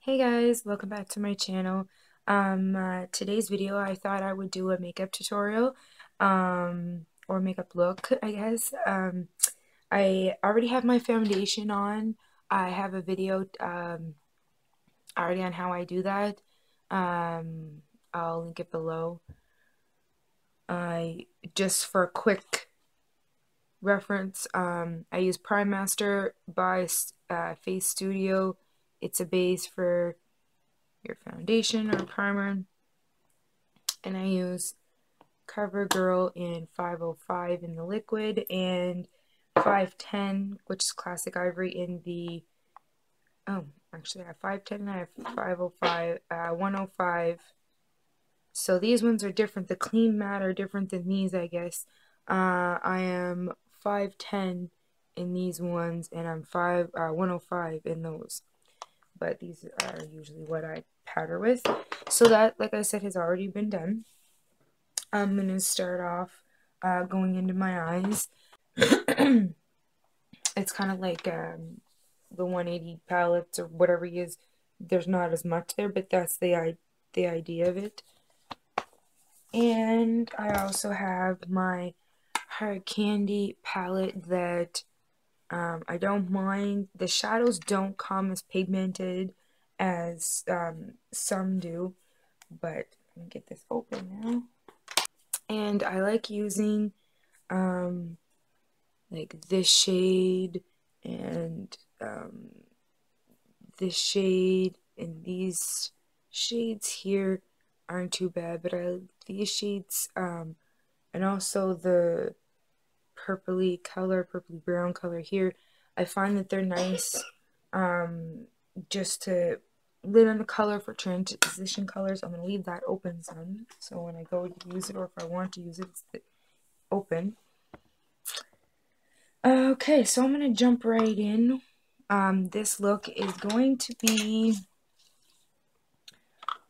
Hey guys, welcome back to my channel. Um, uh, today's video I thought I would do a makeup tutorial, um, or makeup look, I guess. Um, I already have my foundation on. I have a video, um, already on how I do that. Um, I'll link it below. I, just for a quick reference, um, I use Prime Master by uh, Face Studio it's a base for your foundation or primer. And I use CoverGirl in 505 in the liquid and 510, which is classic ivory in the, oh, actually I have 510 and I have 505, uh, 105. So these ones are different. The clean matte are different than these, I guess. Uh, I am 510 in these ones and I'm 5, uh, 105 in those but these are usually what I powder with. So that, like I said, has already been done. I'm going to start off uh, going into my eyes. it's kind of like um, the 180 palettes or whatever it is. There's not as much there, but that's the, the idea of it. And I also have my Hard Candy palette that um, I don't mind. The shadows don't come as pigmented as um, some do, but let me get this open now. And I like using um, like this shade and um, this shade and these shades here aren't too bad, but I these shades um, and also the purpley color, purpley brown color here. I find that they're nice um, just to lid on the color for transition colors. I'm going to leave that open some. So when I go to use it or if I want to use it, it's open. Okay, so I'm going to jump right in. Um, this look is going to be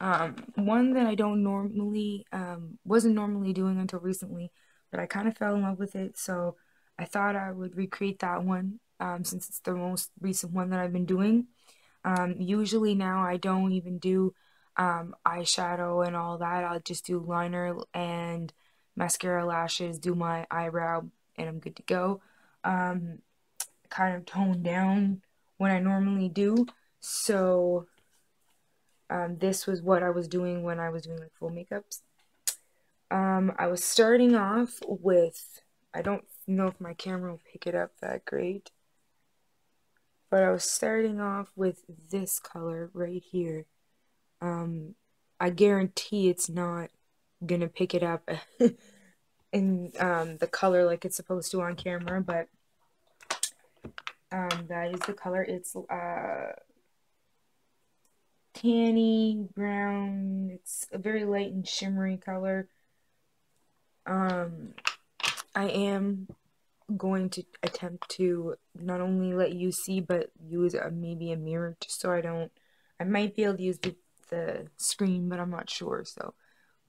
um, one that I don't normally, um, wasn't normally doing until recently but I kind of fell in love with it. So I thought I would recreate that one um, since it's the most recent one that I've been doing. Um, usually now I don't even do um, eyeshadow and all that. I'll just do liner and mascara lashes, do my eyebrow, and I'm good to go. Um, kind of tone down when I normally do. So um, this was what I was doing when I was doing like full makeups. Um, I was starting off with, I don't know if my camera will pick it up that great, but I was starting off with this color right here. Um, I guarantee it's not gonna pick it up in um, the color like it's supposed to on camera, but um, that is the color. It's uh, tanny brown. It's a very light and shimmery color. Um, I am going to attempt to not only let you see, but use a, maybe a mirror just so I don't. I might be able to use the, the screen, but I'm not sure. So,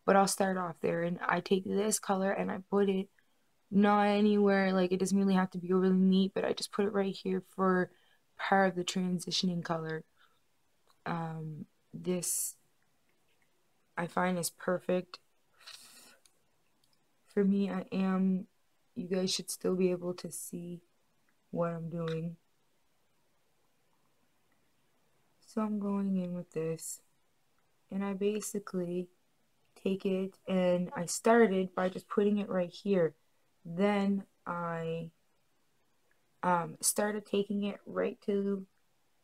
but I'll start off there, and I take this color and I put it not anywhere like it doesn't really have to be really neat, but I just put it right here for part of the transitioning color. Um, this I find is perfect for me, I am, you guys should still be able to see what I'm doing. So I'm going in with this, and I basically take it, and I started by just putting it right here. Then I um, started taking it right to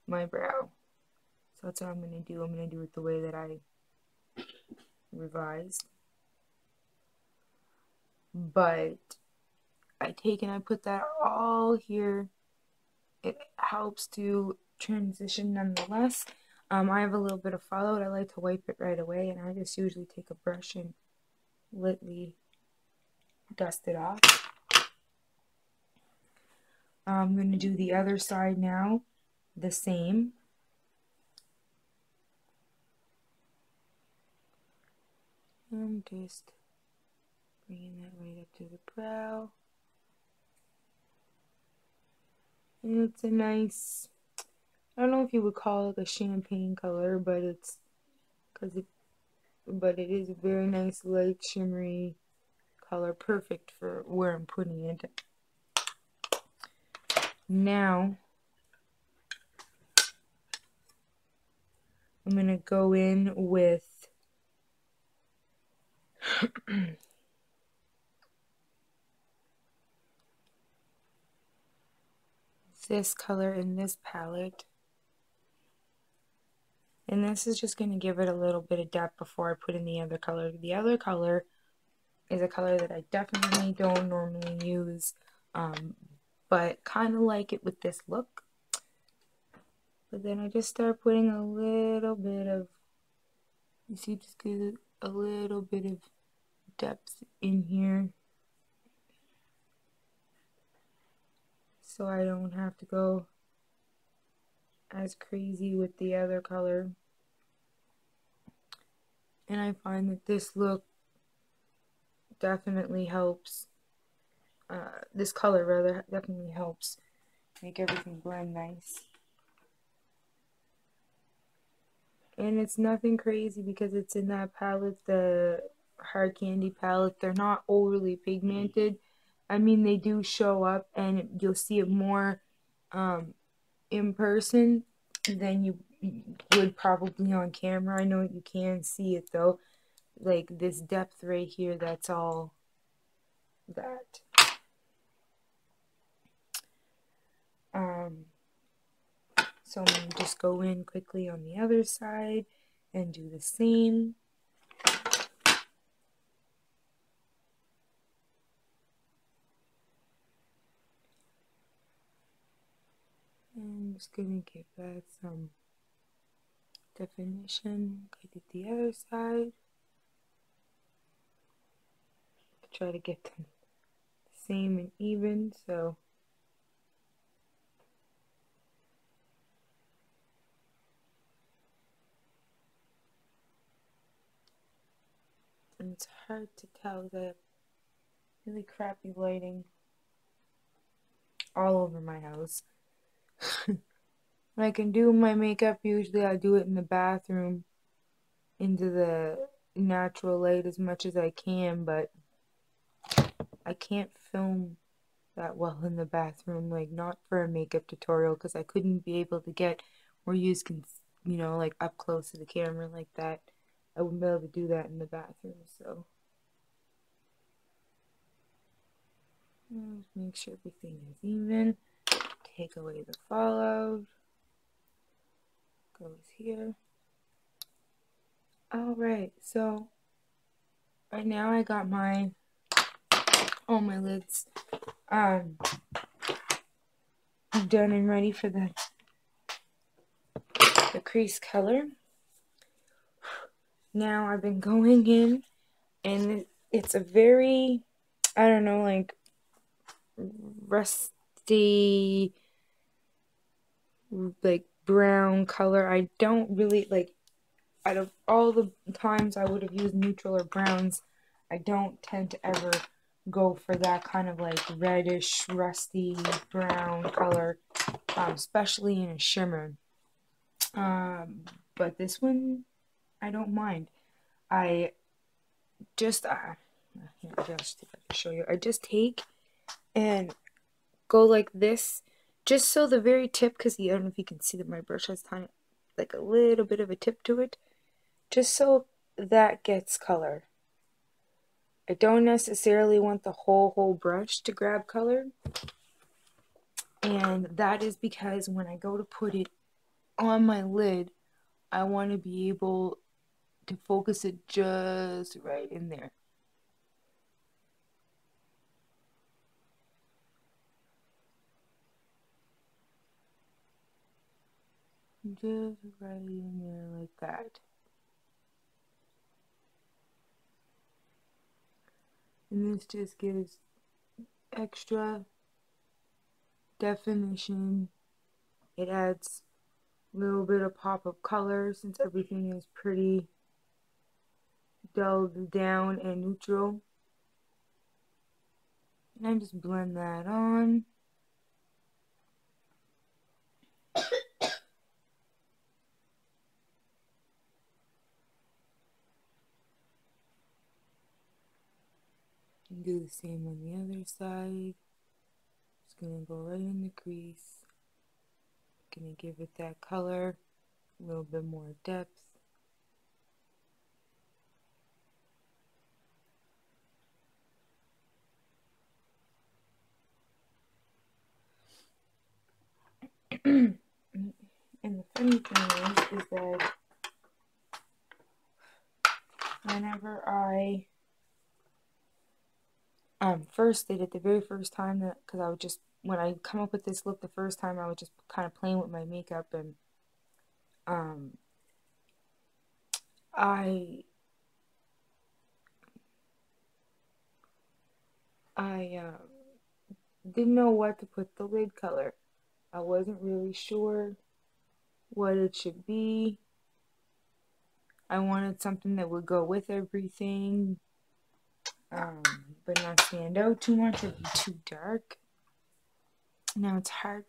my brow. So that's what I'm going to do. I'm going to do it the way that I revised but I take and I put that all here. It helps to transition nonetheless. Um, I have a little bit of fallout. I like to wipe it right away, and I just usually take a brush and lightly dust it off. I'm going to do the other side now, the same. And just Bringing that right up to the brow. And it's a nice, I don't know if you would call it a champagne color, but it's because it, but it is a very nice light shimmery color, perfect for where I'm putting it. Now, I'm going to go in with this color in this palette. And this is just going to give it a little bit of depth before I put in the other color. The other color is a color that I definitely don't normally use, um, but kind of like it with this look. But then I just start putting a little bit of, you see, just get a little bit of depth in here. So I don't have to go as crazy with the other color. And I find that this look definitely helps, uh, this color rather definitely helps make everything blend nice. And it's nothing crazy because it's in that palette, the hard candy palette. They're not overly pigmented. I mean, they do show up and you'll see it more um, in person than you would probably on camera. I know you can see it though. Like this depth right here, that's all that. Um, so I'm going to just go in quickly on the other side and do the same. I'm just going to give that some definition. I did the other side. Try to get them same and even, so and it's hard to tell the really crappy lighting all over my house. When I can do my makeup, usually I do it in the bathroom into the natural light as much as I can, but I can't film that well in the bathroom, like not for a makeup tutorial because I couldn't be able to get where you can, you know, like up close to the camera like that. I wouldn't be able to do that in the bathroom, so. make sure everything is even take away the fallout. Goes here. Alright, so right now I got my all my lids um done and ready for the the crease color. Now I've been going in and it's a very I don't know like rusty like brown color. I don't really like out of all the times I would have used neutral or browns, I don't tend to ever go for that kind of like reddish, rusty brown color, um, especially in a shimmer. Um, but this one, I don't mind. I just, uh, just show you, I just take and go like this just so the very tip, because I don't know if you can see that my brush has tiny, like a little bit of a tip to it, just so that gets color. I don't necessarily want the whole, whole brush to grab color. And that is because when I go to put it on my lid, I want to be able to focus it just right in there. Just right in there like that. And this just gives extra definition. It adds a little bit of pop of color since everything is pretty dulled down and neutral. And I just blend that on. Do the same on the other side. Just gonna go right in the crease. Gonna give it that color, a little bit more depth. and the funny thing is, is that whenever I um first did it the very first time that because I would just when I come up with this look the first time I was just kind of playing with my makeup and um I I uh, didn't know what to put the lid color. I wasn't really sure what it should be. I wanted something that would go with everything, um, but not stand out too much or be too dark. Now it's hard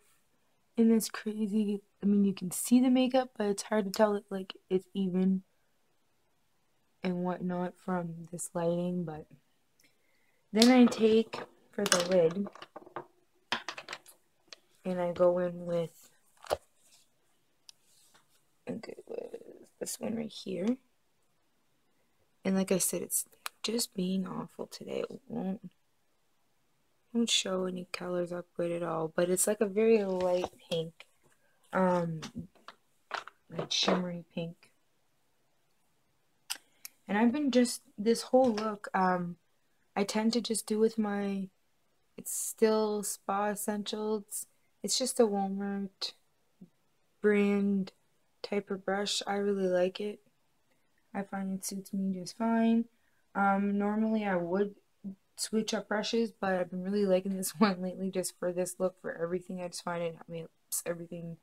in this crazy. I mean, you can see the makeup, but it's hard to tell it like it's even and whatnot from this lighting. But then I take for the lid and I go in with okay, this one right here. And like I said, it's just being awful today. It won't won't show any colors up with at all, but it's like a very light pink, um, like shimmery pink. And I've been just this whole look, um, I tend to just do with my, it's still Spa Essentials. It's just a Walmart brand type of brush. I really like it. I find it suits me just fine. Um, normally I would switch up brushes, but I've been really liking this one lately just for this look for everything. I just find it makes everything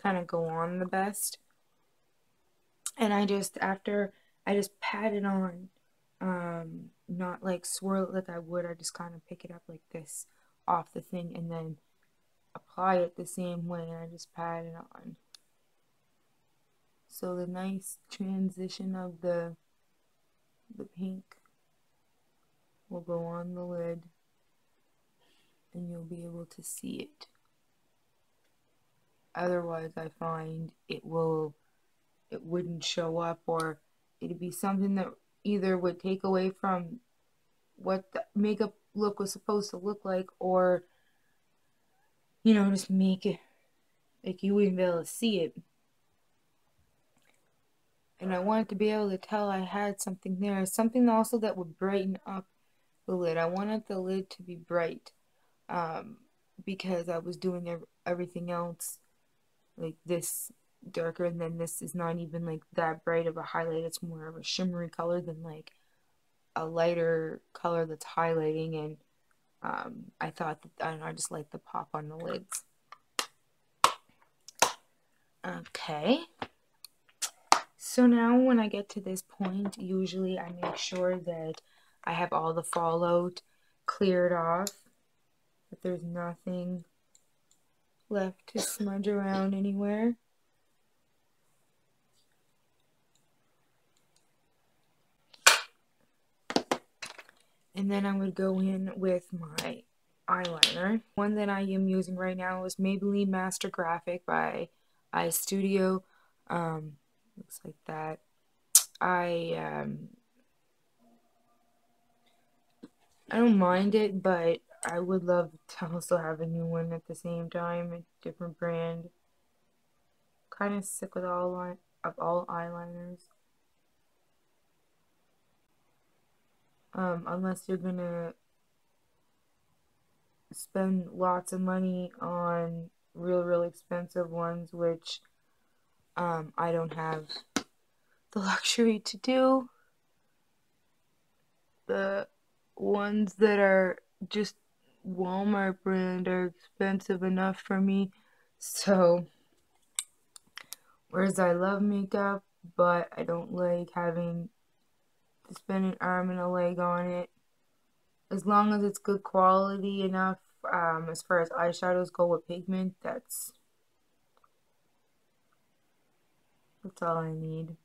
kind of go on the best. And I just, after I just pat it on, um, not like swirl it like I would, I just kind of pick it up like this off the thing and then apply it the same way and I just pat it on. So the nice transition of the the pink will go on the lid and you'll be able to see it. Otherwise I find it will it wouldn't show up or it'd be something that either would take away from what the makeup look was supposed to look like or you know just make it like you wouldn't be able to see it and I wanted to be able to tell I had something there. Something also that would brighten up the lid. I wanted the lid to be bright um, because I was doing everything else like this darker and then this is not even like that bright of a highlight. It's more of a shimmery color than like a lighter color that's highlighting and um, I thought that I, know, I just like the pop on the lids. Okay. So now when I get to this point, usually I make sure that I have all the fallout cleared off, that there's nothing left to smudge around anywhere. And then I would go in with my eyeliner. One that I am using right now is Maybelline Master Graphic by Eye Studio. Um, looks like that. I um I don't mind it, but I would love to also have a new one at the same time, a different brand. Kind of sick with all line of all eyeliners. Um, unless you're gonna spend lots of money on real, real expensive ones, which um, I don't have the luxury to do. The ones that are just Walmart brand are expensive enough for me. So, whereas I love makeup, but I don't like having to spend an arm and a leg on it. As long as it's good quality enough, um, as far as eyeshadows go with pigment, that's That's all I need.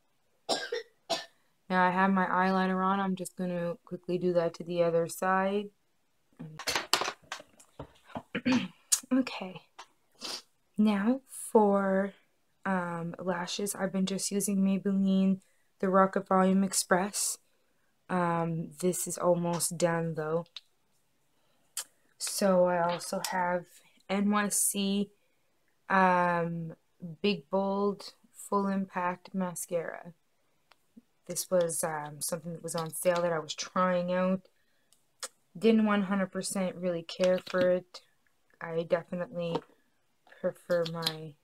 Now I have my eyeliner on. I'm just going to quickly do that to the other side. okay. Now for um, lashes, I've been just using Maybelline The Rocket Volume Express. Um, this is almost done though. So I also have NYC um, Big Bold Full Impact Mascara. This was um, something that was on sale that I was trying out. Didn't 100% really care for it. I definitely prefer my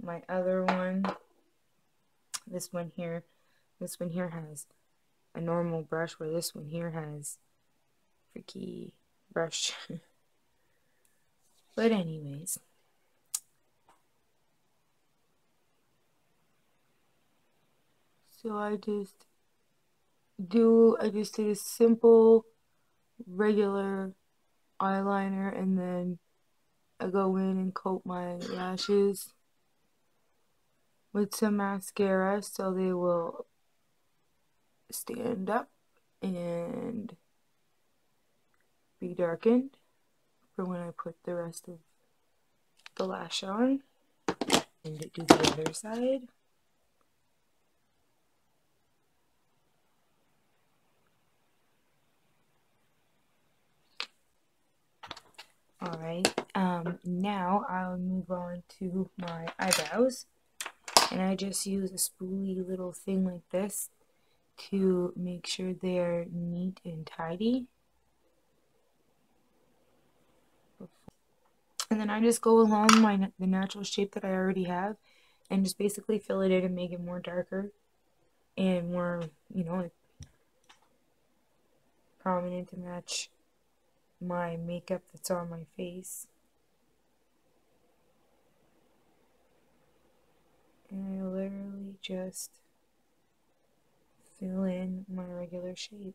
my other one. This one here, this one here has a normal brush where this one here has freaky brush. but anyways. So I just do, I just did a simple, regular eyeliner and then I go in and coat my lashes with some mascara so they will stand up and be darkened for when I put the rest of the lash on and do the other side. Alright, um, now I'll move on to my eyebrows. And I just use a spoolie little thing like this to make sure they're neat and tidy. And then I just go along my the natural shape that I already have and just basically fill it in and make it more darker and more, you know, like prominent to match my makeup that's on my face. And I literally just fill in my regular shape.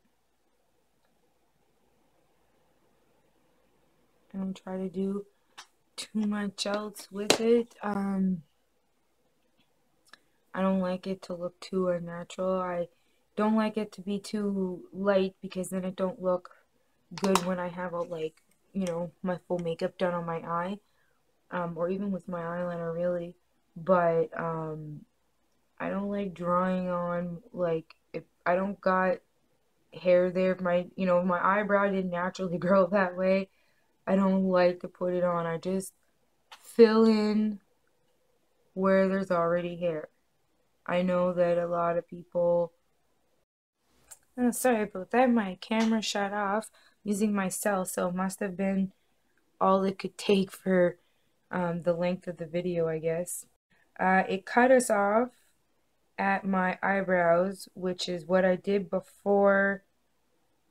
I don't try to do too much else with it. Um, I don't like it to look too unnatural. I don't like it to be too light because then it don't look good when I have a like, you know, my full makeup done on my eye. Um, or even with my eyeliner really. But um I don't like drawing on like if I don't got hair there, my you know, my eyebrow didn't naturally grow that way. I don't like to put it on. I just fill in where there's already hair. I know that a lot of people oh, sorry about that, my camera shut off using my cell, so it must have been all it could take for um, the length of the video, I guess. Uh, it cut us off at my eyebrows, which is what I did before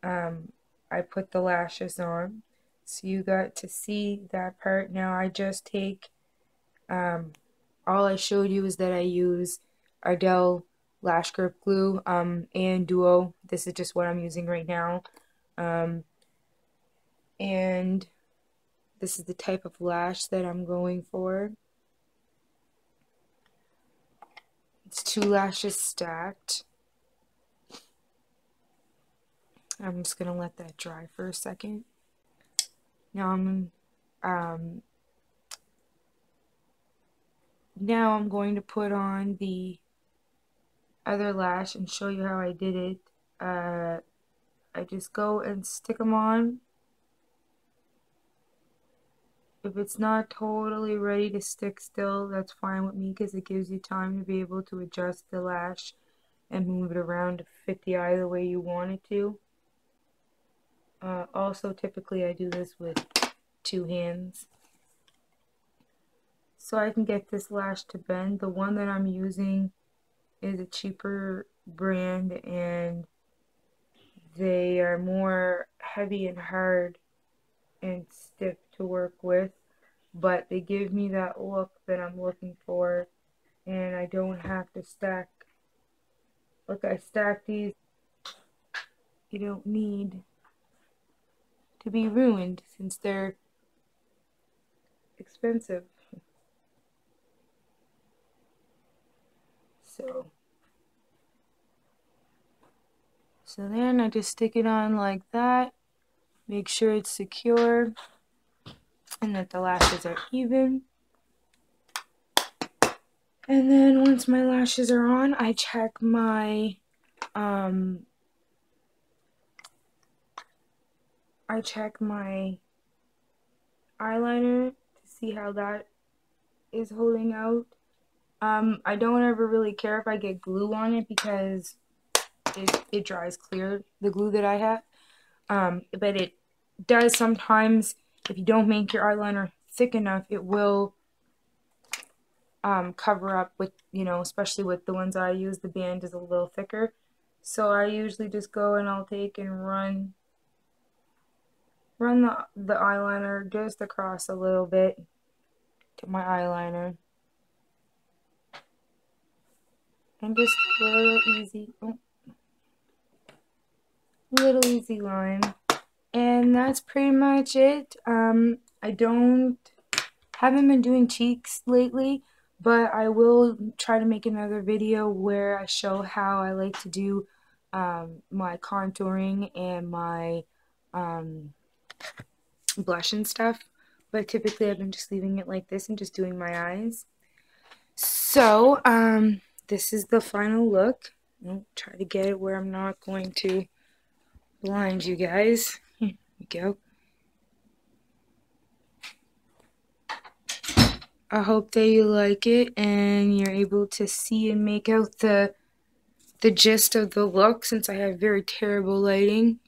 um, I put the lashes on. So you got to see that part. Now I just take, um, all I showed you is that I use Ardell Lash Grip Glue um, and Duo. This is just what I'm using right now. Um, and this is the type of lash that I'm going for. It's two lashes stacked. I'm just going to let that dry for a second. Now I'm um, now I'm going to put on the other lash and show you how I did it. Uh, I just go and stick them on if it's not totally ready to stick still, that's fine with me because it gives you time to be able to adjust the lash and move it around to fit the eye the way you want it to. Uh, also, typically I do this with two hands. So I can get this lash to bend. The one that I'm using is a cheaper brand and they are more heavy and hard and stiff to work with, but they give me that look that I'm looking for, and I don't have to stack. Look, I stack these. You don't need to be ruined since they're expensive. So, So then I just stick it on like that. Make sure it's secure and that the lashes are even. And then once my lashes are on, I check my um I check my eyeliner to see how that is holding out. Um, I don't ever really care if I get glue on it because it, it dries clear, the glue that I have. Um, but it does sometimes, if you don't make your eyeliner thick enough, it will um, cover up with, you know, especially with the ones I use, the band is a little thicker. So I usually just go and I'll take and run run the, the eyeliner just across a little bit to my eyeliner. And just a little easy, oh, little easy line. And that's pretty much it. Um, I don't, haven't been doing cheeks lately, but I will try to make another video where I show how I like to do um, my contouring and my um, blush and stuff. But typically I've been just leaving it like this and just doing my eyes. So, um, this is the final look. I'll try to get it where I'm not going to blind you guys. We go. I hope that you like it and you're able to see and make out the the gist of the look since I have very terrible lighting.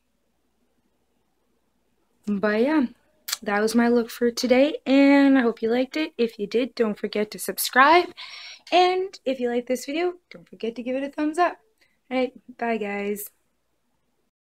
But yeah, that was my look for today, and I hope you liked it. If you did, don't forget to subscribe. And if you like this video, don't forget to give it a thumbs up. Alright, bye guys.